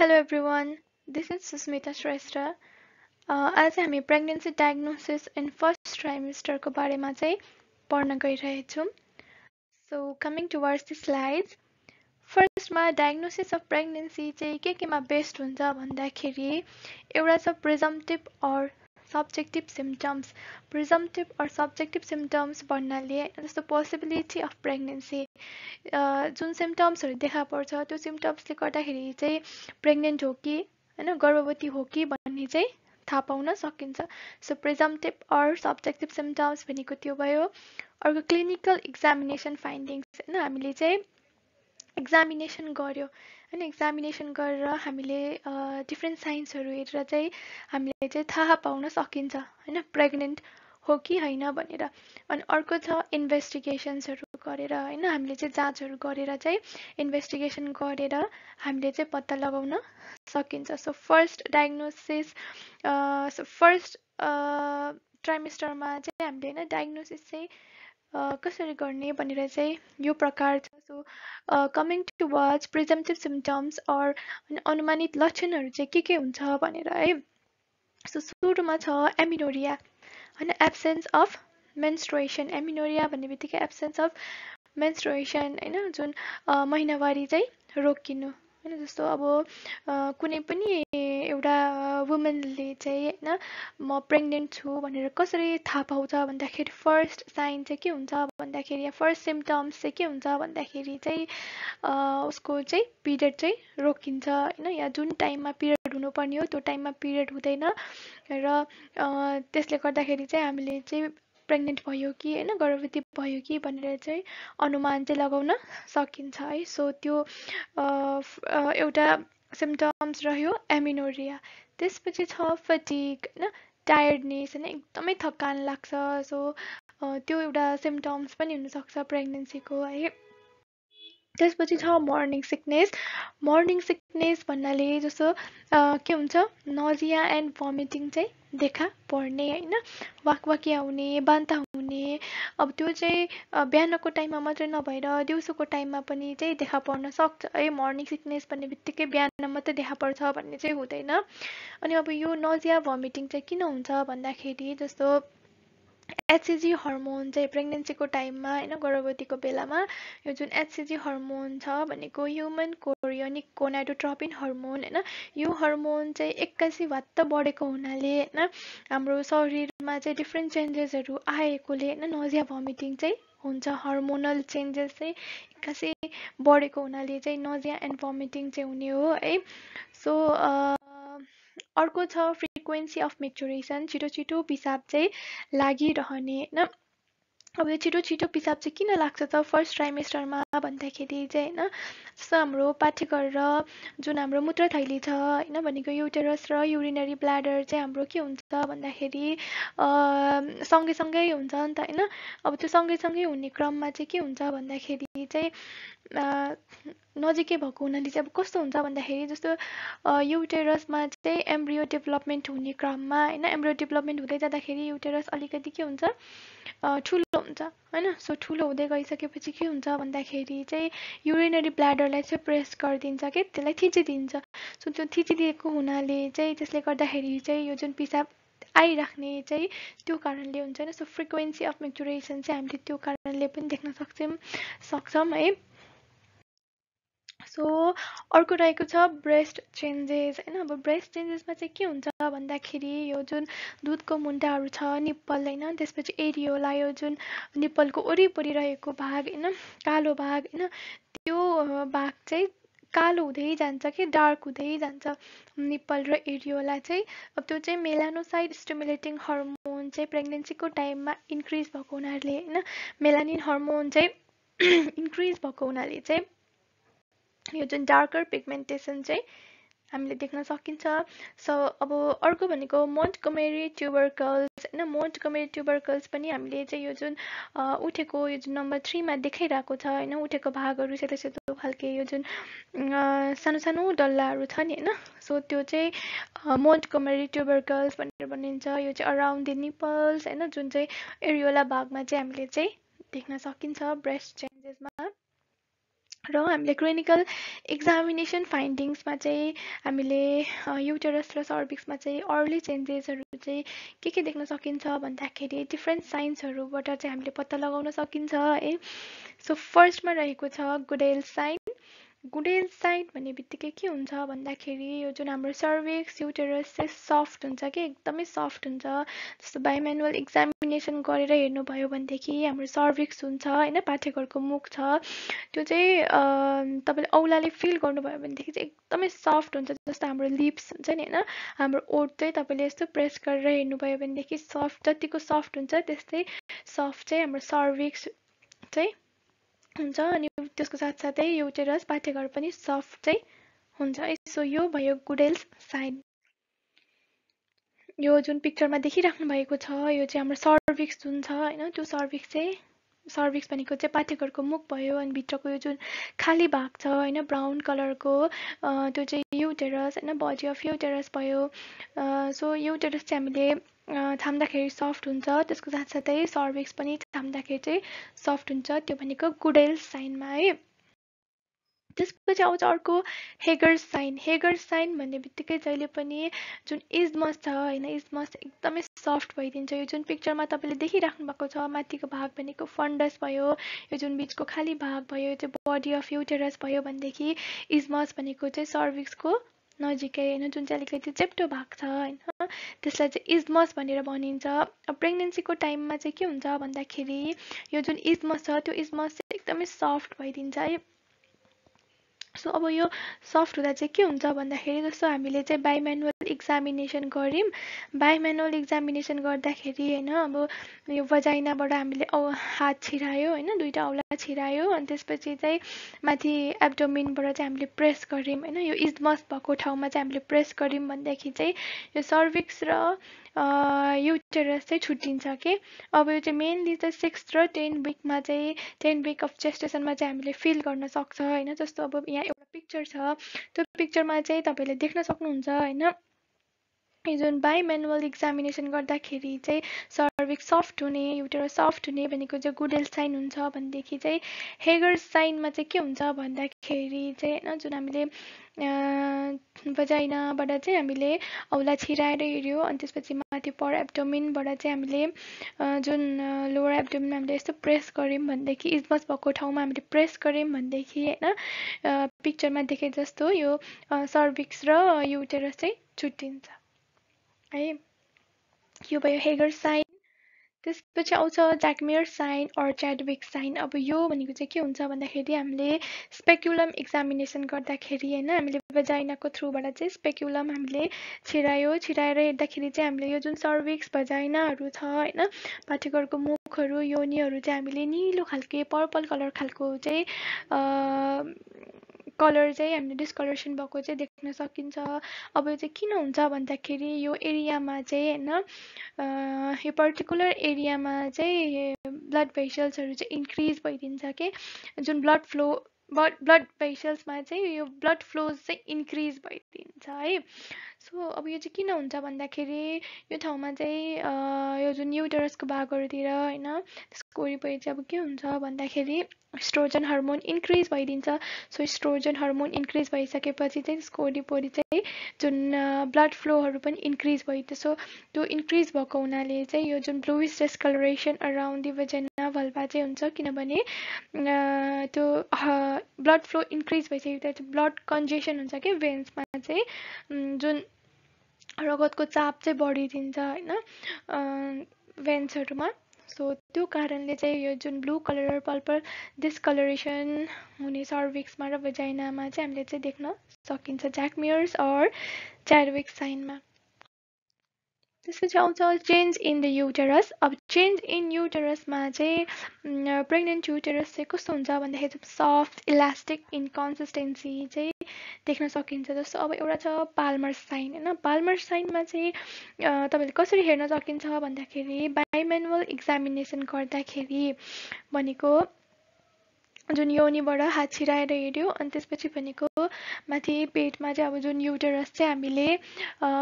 Hello everyone this is Susmita Shrestha आज हामी pregnancy diagnosis in first ट्राइमेस्टरको बारेमा चाहिँ पढ्न गइरहेछौँ। So coming towards the slides फर्स्टमा डायग्नोसिस अफ प्रेग्नेन्सी चाहिँ के केमा बेस्ट हुन्छ भन्दाखेरि एउटा छ presumptive or subjective symptoms presumptive or subjective symptoms भन्नाले जस्तो पोसिबिलिटी अफ प्रेग्नेन्सी जुन सिम्टम्सहरू देखा पर्छ त्यो सिम्टम्सले गर्दाखेरि चाहिँ प्रेग्नेन्ट हो कि होइन गर्भवती हो कि भन्ने चाहिँ थाहा पाउन सकिन्छ। So presumptive or subjective symptoms भनेको त्यो भयो अर्को क्लिनिकल इक्जामिनेसन फाइन्डिङ्स होइन हामीले चाहिँ इक्जामिनेसन गऱ्यो होइन इक्जामिनेसन गरेर हामीले डिफ्रेन्ट साइन्सहरू हेरेर चाहिँ हामीले चाहिँ थाहा पाउन सकिन्छ। होइन? प्रेग्नेन्ट हो कि होइन भनेर। अनि अर्को छ इन्भेस्टिगेसन्सहरू गरेर। होइन? हामीले चाहिँ जाँचहरू गरेर चाहिँ इन्भेस्टिगेसन गरेर हामीले चाहिँ पत्ता लगाउन सकिन्छ। सो फर्स्ट डायग्नोसिस फर्स्ट ट्राइमेस्टरमा चाहिँ हामीले होइन डायग्नोसिस चाहिँ कसरी गर्ने भनेर चाहिँ यो प्रकार छ। So coming to watch presumptive symptoms or अनुमानित लक्षणहरू चाहिँ के के हुन्छ भनेर है। सो सुरुमा छ एमिनोरिया होइन एब्सेन्स अफ मेन्स्ट्रुएसन एमिनोरिया भन्ने बित्तिकै एब्सेन्स अफ मेन्स्ट्रुएसन होइन जुन महिनावारी चाहिँ रोकिनु होइन जस्तो अब कुनै पनि एउटा वुमेनले चाहिँ होइन म प्रेग्नेन्ट छु भनेर कसरी थाहा पाउँछ भन्दाखेरि फर्स्ट साइन चाहिँ के हुन्छ भन्दाखेरि या फर्स्ट सिम्टम्स चाहिँ के हुन्छ भन्दाखेरि चाहिँ उसको चाहिँ पिरियड चाहिँ रोकिन्छ होइन या जुन टाइममा पिरियड हुनुपर्ने हो त्यो टाइममा पिरियड हुँदैन र त्यसले गर्दाखेरि चाहिँ हामीले चाहिँ प्रेग्नेन्ट भयो कि होइन गर्भवती भयो कि भनेर चाहिँ अनुमान चाहिँ लगाउन सकिन्छ है। सो त्यो एउटा सिम्टम्स रह्यो एमिनोरिया त्यसपछि छ फटिक होइन? टायर्डनेस होइन? एकदमै थकान लाग्छ। सो त्यो एउटा सिम्टम्स पनि हुनसक्छ प्रेग्नेन्सीको है? त्यसपछि छ मर्निङ सिकनेस मर्निङ सिकनेस भन्नाले जस्तो के हुन्छ? नजिया एन्ड भमिटिङ चाहिँ देखा पर्ने होइन? वाकवाकिया हुने बान्ता हुने। अब त्यो चाहिँ बिहानको टाइममा मात्रै नभएर दिउँसोको टाइममा पनि चाहिँ देखा पर्न सक्छ। है मर्निङ सिकनेस भन्ने बित्तिकै बिहान मात्रै देखा पर्छ भन्ने चाहिँ हुँदैन। अनि अब यो नजिया भमिटिङ चाहिँ किन हुन्छ भन्दाखेरि जस्तो एचसिजी हर्मोन चाहिँ प्रेग्नेन्सीको टाइममा होइन गर्भवतीको बेलामा यो जुन एचसिजी हर्मोन छ भनेको ह्युमन कोरियोनिक कोनाइडोट्रपिन हर्मोन होइन यो हर्मोन चाहिँ एक्कासी भत्त बढेको हुनाले होइन हाम्रो शरीरमा चाहिँ डिफ्रेन्ट चेन्जेसहरू आएकोले होइन नजिया भमिटिङ चाहिँ हुन्छ। हर्मोनल चेन्जेस चाहिँ एक्कासी बढेको हुनाले चाहिँ नजिया एन्ड भमिटिङ चाहिँ हुने हो है। सो अर्को छ फ्रिक्वेन्सी अफ मेचुरेसन छिटो छिटो पिसाब चाहिँ लागिरहने होइन? अब यो छिटो छिटो पिसाब चाहिँ किन लाग्छ त फर्स्ट ट्राइमेस्टरमा भन्दाखेरि चाहिँ होइन? जस्तो हाम्रो पाठ्यकर र जुन हाम्रो मूत्रथैली छ होइन? भनेको युटेरस र युरिनरी ब्ल्याडर चाहिँ हाम्रो के हुन्छ भन्दाखेरि सँगै सँगै हुन्छ नि त होइन? अब त्यो सँगै सँगै हुने क्रममा चाहिँ के हुन्छ भन्दाखेरि चाहिँ नजिकै भएको हुनाले चाहिँ अब कस्तो हुन्छ भन्दाखेरि जस्तो युटेरसमा चाहिँ एम्ब्रियो डेभलपमेन्ट हुने क्रममा होइन एम्ब्रियो डेभलपमेन्ट हुँदै जाँदाखेरि युटेरस अलिकति के हुन्छ ठुलो हुन्छ होइन सो ठुलो हुँदै गइसकेपछि के हुन्छ भन्दाखेरि चाहिँ युरिनरी ब्ल्याडरलाई चाहिँ प्रेस गरिदिन्छ कि त्यसलाई थिचिदिन्छ। सो त्यो थिचिदिएको हुनाले चाहिँ त्यसले गर्दाखेरि चाहिँ यो जुन पिसाब आइराख्ने चाहिँ त्यो कारणले हुन्छ होइन सो फ्रिक्वेन्सी अफ मेचुरेसन चाहिँ हामीले त्यो कारणले पनि देख्न सक्छौँ सक्छौँ है। सो अर्को रहेको छ ब्रेस्ट चेन्जेस होइन अब ब्रेस्ट चेन्जेसमा चाहिँ के हुन्छ भन्दाखेरि यो जुन दुधको मुन्टाहरू छ निप्पल होइन त्यसपछि एरियोला यो जुन निप्पलको वरिपरि रहेको भाग होइन कालो भाग होइन त्यो भाग चाहिँ कालो हुँदै जान्छ कि डार्क हुँदै जान्छ। निप्पल र एरियोला चाहिँ अब त्यो चाहिँ मेलानोसाइड स्टिमुलेटिङ हर्मोन चाहिँ प्रेग्नेन्सीको टाइममा इन्क्रिज भएको हुनाले होइन मेलानिन हर्मोन चाहिँ इन्क्रिज भएको हुनाले चाहिँ यो जुन डार्कर पिगमेन्टेसन चाहिँ हामीले देख्न सकिन्छ। सो अब अर्को भनेको मोन्ट कमेरी ट्युबरकल्स होइन? मोन्ट कमेरी ट्युबरकल्स पनि हामीले चाहिँ यो जुन उठेको यो जुन नम्बर थ्रीमा देखाइरहेको छ होइन? उठेको भागहरू सेतो सेतो खालके यो जुन सानो सानो डल्लाहरू छ नि होइन? सो त्यो चाहिँ मोन्ट कमेरी ट्युबरकल्स भनेर भनिन्छ। यो चाहिँ अराउन्ड द निपल्स होइन? जुन चाहिँ एरियोला भागमा चाहिँ हामीले चाहिँ देख्न सकिन्छ ब्रेस्ट चेन्जेसमा र हामीले क्लिनिकल एक्जामिनेसन फाइन्डिङ्समा चाहिँ हामीले युटरस र सर्भिक्समा चाहिँ अर्ली चेन्जेसहरू चाहिँ के के देख्न सकिन्छ भन्दाखेरि डिफ्रेन्ट साइन्सहरूबाट चाहिँ हामीले पत्ता लगाउन सकिन्छ है। सो फर्स्टमा रहेको छ गुडेल साइन गुडेल साइड भन्ने बित्तिकै के हुन्छ भन्दाखेरि यो जुन हाम्रो सर्भिक्स युटेरस चाहिँ सफ्ट हुन्छ कि एकदमै सफ्ट हुन्छ जस्तो बायोमेनुअल एक्जामिनेसन गरेर हेर्नुभयो भनेदेखि हाम्रो सर्भिक्स हुन्छ होइन पाठेघरको मुख छ त्यो चाहिँ तपाईँले औलाले फिल गर्नुभयो भनेदेखि चाहिँ एकदमै सफ्ट हुन्छ जस्तो हाम्रो लिप्स हुन्छ नि होइन हाम्रो ओठ चाहिँ तपाईँले यस्तो प्रेस गरेर हेर्नुभयो भनेदेखि सफ्ट जतिको सफ्ट हुन्छ त्यस्तै सफ्ट चाहिँ हाम्रो सर्भिक्स चाहिँ हुन्छ अनि त्यसको साथसाथै युटेरस पाठेघर पनि सफ्ट चाहिँ हुन्छ। सो यो भयो गुडेल्स साइन यो जुन पिक्चरमा देखिराख्नु भएको छ यो चाहिँ हाम्रो सर्भिक्स जुन छ होइन त्यो सर्भिक्स चाहिँ सर्भिक्स भनेको चाहिँ पाठेघरको मुख भयो अनि भित्रको यो जुन खाली भाग छ होइन ब्राउन कलरको त्यो चाहिँ युटेरस होइन बडी अफ युटेरस भयो। सो युटेरस चाहिँ हामीले थाम्दाखेरि सफ्ट हुन्छ त्यसको साथसाथै सर्भिक्स पनि थाम्दाखेरि चाहिँ सफ्ट हुन्छ त्यो भनेको गुडेल साइनमा है। त्यसपछि आउँछ अर्को हेगर साइन हेगर साइन भन्ने बित्तिकै जहिले पनि जुन इजमस छ होइन इजमस एकदमै सफ्ट भइदिन्छ। यो जुन पिक्चरमा तपाईँले देखिराख्नु भएको छ माथिको भाग भनेको फन्डस भयो यो जुन बिचको खाली भाग भयो यो चाहिँ बडी अफ युटेरस भयो भनेदेखि इजमस भनेको चाहिँ सर्भिक्सको नजिकै होइन जुन चाहिँ अलिकति चेप्टो भाग छ होइन त्यसलाई चाहिँ इजमस भनेर भनिन्छ। प्रेग्नेन्सीको टाइममा चाहिँ के हुन्छ भन्दाखेरि यो जुन इजमस छ त्यो इजमस चाहिँ एकदमै सफ्ट भइदिन्छ है। सो अब यो सफ्ट हुँदा चाहिँ के हुन्छ भन्दाखेरि जस्तो हामीले चाहिँ बायोमेनुअल इक्जामिनेसन गऱ्यौँ। बायोमेनुअल इक्जामिनेसन गर्दाखेरि होइन अब यो बजाइनाबाट हामीले औ हात छिरायो होइन दुइटा औला छिरायो अनि त्यसपछि चाहिँ माथि एब्डोमिनबाट चाहिँ हामीले प्रेस गऱ्यौँ होइन। यो इजमस भएको ठाउँमा चाहिँ हामीले प्रेस गऱ्यौँ भनेदेखि चाहिँ यो सर्भिक्स र युटेरस चाहिँ छुट्टिन्छ कि? अब यो चाहिँ मेनली चाहिँ सिक्स र टेन विकमा चाहिँ टेन विक अफ जेस्टेसनमा चाहिँ हामीले फिल गर्न सक्छ होइन? जस्तो अब यहाँ एउटा पिक्चर छ त्यो पिक्चरमा चाहिँ तपाईँले देख्न सक्नुहुन्छ होइन? जुन बाई मेनुअल इक्जामिनेसन गर्दाखेरि चाहिँ सर्भिक सफ्ट हुने युटेर सफ्ट हुने भनेको चाहिँ गुडेल साइन हुन्छ भनेदेखि चाहिँ हेगर साइनमा चाहिँ के हुन्छ भन्दाखेरि चाहिँ होइन जुन हामीले बजाइनाबाट चाहिँ हामीले औला छिराएर हेऱ्यो अनि त्यसपछि माथि पर एब्डोमिनबाट चाहिँ हामीले जुन लोवर एब्डोमिनमा हामीले यस्तो प्रेस गऱ्यौँ भनेदेखि इजमस भएको ठाउँमा हामीले प्रेस गऱ्यौँ भनेदेखि होइन पिक्चरमा देखे जस्तो यो सर्भिक्स र युटेरस चाहिँ छुट्टिन्छ। है। यो भयो हेगर साइन त्यसपछि आउँछ Jacquemier sign or Chadwick sign अब यो भनेको चाहिँ के हुन्छ भन्दाखेरि हामीले स्पेक्युलम एक्जामिनेसन गर्दाखेरि होइन हामीले बजाइनाको थ्रुबाट चाहिँ स्पेक्युलम हामीले छिरायो। छिराएर हेर्दाखेरि चाहिँ हामीले यो जुन सर्भिक्स बजाइनाहरू छ होइन पाठेघरको मुखहरू योनीहरू चाहिँ हामीले निलो खालके पर्पल कलर खालको चाहिँ कलर चाहिँ हामीले डिस्कलरेसन भएको चाहिँ देख्न सकिन्छ। अब यो चाहिँ किन हुन्छ भन्दाखेरि यो एरियामा चाहिँ होइन यो पर्टिकुलर एरियामा चाहिँ ब्लड भेसल्सहरू चाहिँ इन्क्रिज भइदिन्छ कि? जुन ब्लड फ्लो ब्लड भेसल्समा चाहिँ यो ब्लड फ्लोज चाहिँ इन्क्रिज भइदिन्छ है। सो अब यो चाहिँ किन हुन्छ भन्दाखेरि यो ठाउँमा चाहिँ यो जुन युटरसको भागहरूतिर होइन त्यसको वरिपरि चाहिँ अब के हुन्छ भन्दाखेरि स्ट्रोजन हर्मोन इन्क्रिज भइदिन्छ। सो स्ट्रोजन हर्मोन इन्क्रिज भइसकेपछि चाहिँ त्यसको वरिपरि चाहिँ जुन ब्लड फ्लोहरू पनि इन्क्रिज भइदिन्छ। सो त्यो इन्क्रिज भएको हुनाले चाहिँ यो जुन bluish discoloration around the vagina vulva चाहिँ हुन्छ। किनभने त्यो ब्लड फ्लो इन्क्रिज भइसकेपछि ब्लड कन्जेसन हुन्छ कि भेन्समा चाहिँ जुन रगतको चाप चाहिँ बढिदिन्छ होइन? भेन्सहरूमा सो त्यो कारणले चाहिँ यो जुन ब्लू कलर पर्पल डिस्कलरेसन हुने सर्भिक्समा र भेजाइनामा चाहिँ हामीले चाहिँ देख्न सकिन्छ। ज्याकमियर्स अर च्याडविक साइनमा त्यसपछि आउँछ चेन्ज इन द युटेरस अब चेन्ज इन युटेरसमा चाहिँ प्रेग्नेन्ट युटेरस चाहिँ कस्तो हुन्छ भन्दाखेरि सफ्ट इलास्टिक इन कन्सिस्टेन्सी चाहिँ देख्न सकिन्छ। जस्तो अब एउटा छ पाल्मर साइन होइन? पाल्मर साइनमा चाहिँ तपाईँले कसरी हेर्न सकिन्छ भन्दाखेरि बायोमेनुअल इक्जामिनेसन गर्दाखेरि भनेको जुन योनिबाट हात छिराएर हेऱ्यो अनि त्यसपछि भनेको माथि पेटमा चाहिँ अब जुन युटरस चाहिँ हामीले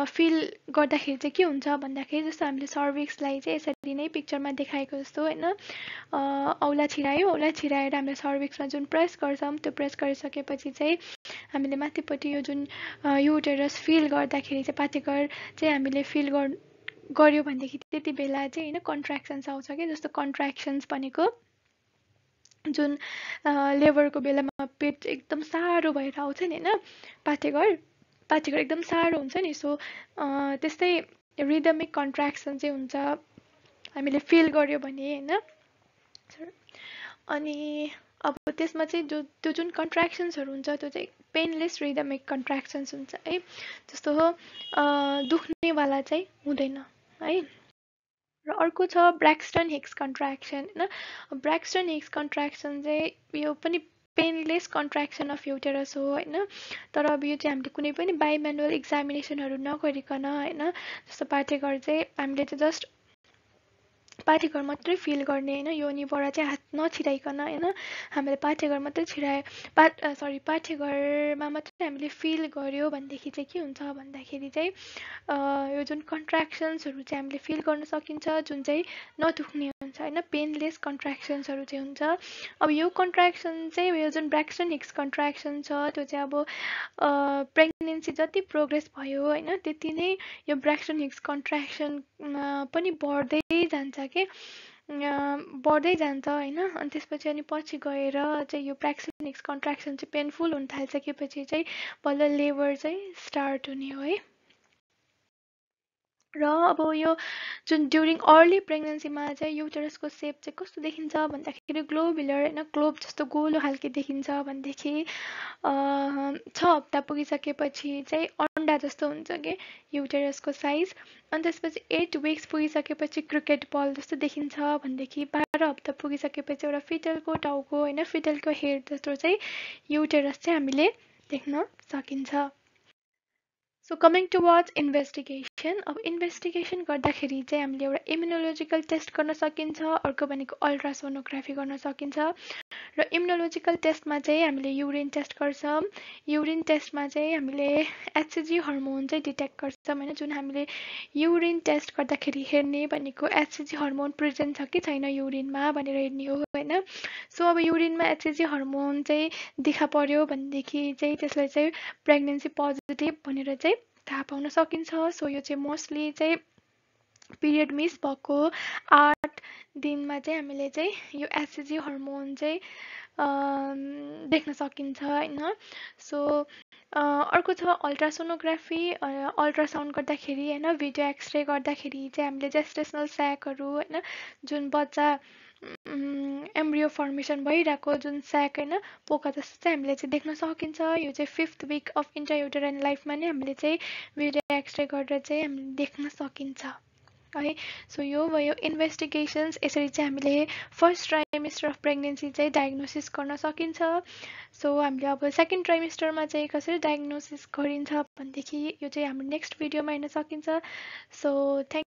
फिल गर्दाखेरि चाहिँ के हुन्छ भन्दाखेरि जस्तो हामीले सर्भिक्सलाई चाहिँ यसरी नै पिक्चरमा देखाएको जस्तो होइन औला छिरायो औला छिराएर हामीले सर्भिक्समा जुन प्रेस गर्छौँ त्यो प्रेस गरिसकेपछि चाहिँ हामीले माथिपट्टि यो जुन युटरस फिल गर्दाखेरि चाहिँ पाठेघर चाहिँ हामीले फिल गर् गऱ्यो भनेदेखि त्यति बेला चाहिँ होइन कन्ट्र्याक्सन्स आउँछ क्या जस्तो कन्ट्र्याक्सन्स भनेको। जुन लेबरको बेलामा पेट एकदम साह्रो भएर आउँछ नि होइन? पाठेघर पाठेघर एकदम साह्रो हुन्छ नि सो त्यस्तै रिदमिक कन्ट्राक्सन चाहिँ हुन्छ हामीले फिल गर्यो भने होइन? अनि अब त्यसमा चाहिँ जो त्यो जुन कन्ट्राक्सन्सहरू हुन्छ त्यो चाहिँ पेनलेस रिदमिक कन्ट्राक्सन्स हुन्छ है? जस्तो हो दुख्नेवाला चाहिँ हुँदैन है? र अर्को छ ब्रेक्स्टन हिक्स कन्ट्राक्सन होइन? ब्रेक्स्टन हिक्स कन्ट्राक्सन चाहिँ यो पनि पेनलेस कन्ट्राक्सन अफ युटेरस हो होइन? तर अब यो चाहिँ हामीले कुनै पनि बायोमेनुअल इक्जामिनेसनहरू नगरिकन होइन? जस्तो पाठ्यकर चाहिँ हामीले चाहिँ जस्ट पाठेघर मात्रै फिल गर्ने होइन? योनिबाट चाहिँ नछिराइकन होइन? हामीले पाठेघर मात्रै छिरायो पाठ सरी पाठेघरमा मात्रै हामीले फिल गऱ्यो भनेदेखि चाहिँ के हुन्छ भन्दाखेरि चाहिँ यो जुन कन्ट्राक्सन्सहरू चाहिँ हामीले फिल गर्न सकिन्छ जुन चाहिँ नदुख्ने हुन्छ होइन? पेनलेस कन्ट्राक्सन्सहरू चाहिँ हुन्छ। अब यो कन्ट्राक्सन चाहिँ यो जुन ब्रेक्सन हिक्स कन्ट्राक्सन छ त्यो चाहिँ अब प्रेग्नेन्सी जति प्रोग्रेस भयो होइन? त्यति नै यो ब्रेक्सन हिक्स कन्ट्राक्सनमा पनि बढ्दै जान्छ कि? बढ्दै जान्छ होइन। अनि त्यसपछि अनि पछि गएर चाहिँ यो प्रेक्सनिक्स कन्ट्राक्सन चाहिँ पेनफुल हुन थालिसकेपछि चाहिँ बल्ल लेबर चाहिँ स्टार्ट हुने हो है। र अब यो जुन ड्युरिङ अर्ली प्रेग्नेन्सीमा चाहिँ युटरसको सेप चाहिँ कस्तो देखिन्छ भन्दाखेरि ग्लोबुलर होइन ग्लोब जस्तो गोलो खालके देखिन्छ भनेदेखि छ हप्ता पुगिसकेपछि चाहिँ अन्डा जस्तो हुन्छ कि? युटरसको साइज अनि त्यसपछि एट विक्स पुगिसकेपछि क्रिकेट बल जस्तो देखिन्छ भनेदेखि बाह्र हप्ता पुगिसकेपछि एउटा फिटलको टाउको होइन फिटलको हेड जस्तो चाहिँ युटेरस चाहिँ हामीले देख्न सकिन्छ। So coming to watch investigation अब इन्भेस्टिगेसन गर्दाखेरि चाहिँ हामीले एउटा इम्युनोलोजिकल टेस्ट गर्न सकिन्छ अर्को भनेको अल्ट्रासोनोग्राफी गर्न सकिन्छ। र इम्युनोलोजिकल टेस्टमा चाहिँ हामीले युरिन टेस्ट गर्छौँ। युरिन टेस्टमा चाहिँ हामीले एचसिजी हर्मोन चाहिँ डिटेक्ट गर्छौँ होइन? जुन हामीले युरिन टेस्ट गर्दाखेरि हेर्ने भनेको एचसिजी हर्मोन प्रेजेन्ट छ कि छैन युरिनमा भनेर हेर्ने हो होइन? सो अब युरिनमा एचसिजी हर्मोन चाहिँ देखा पर्यो भनेदेखि चाहिँ त्यसलाई चाहिँ प्रेग्नेन्सी पोजिटिभ भनेर चाहिँ थाहा पाउन सकिन्छ। सो यो चाहिँ मोस्टली चाहिँ पिरियड मिस भएको आठ दिनमा चाहिँ हामीले चाहिँ यो एसएजी हर्मोन चाहिँ देख्न सकिन्छ होइन? सो अर्को छ अल्ट्रासोनोग्राफी अल्ट्रासाउन्ड गर्दाखेरि होइन? भिडियो एक्सरे गर्दाखेरि चाहिँ हामीले जेस्टेसनल स्याकहरू होइन? जुन बच्चा एम्ब्रियो फर्मेसन भइरहेको जुन स्याक होइन पोका जस्तो चाहिँ हामीले चाहिँ देख्न सकिन्छ। यो चाहिँ फिफ्थ विक अफ इन्टरयुटराइन लाइफमा नै हामीले चाहिँ भिडियो एक्सरे गरेर चाहिँ हामीले देख्न सकिन्छ। है सो यो भयो इन्भेस्टिगेसन्स यसरी चाहिँ हामीले फर्स्ट ट्राइमेस्टर अफ प्रेग्नेन्सी चाहिँ डायग्नोसिस गर्न सकिन्छ। सो हामीले अब सेकेन्ड ट्राइमेस्टरमा चाहिँ कसरी डायग्नोसिस गरिन्छ भनेदेखि यो चाहिँ हाम्रो नेक्स्ट भिडियोमा हेर्न सकिन्छ। So thank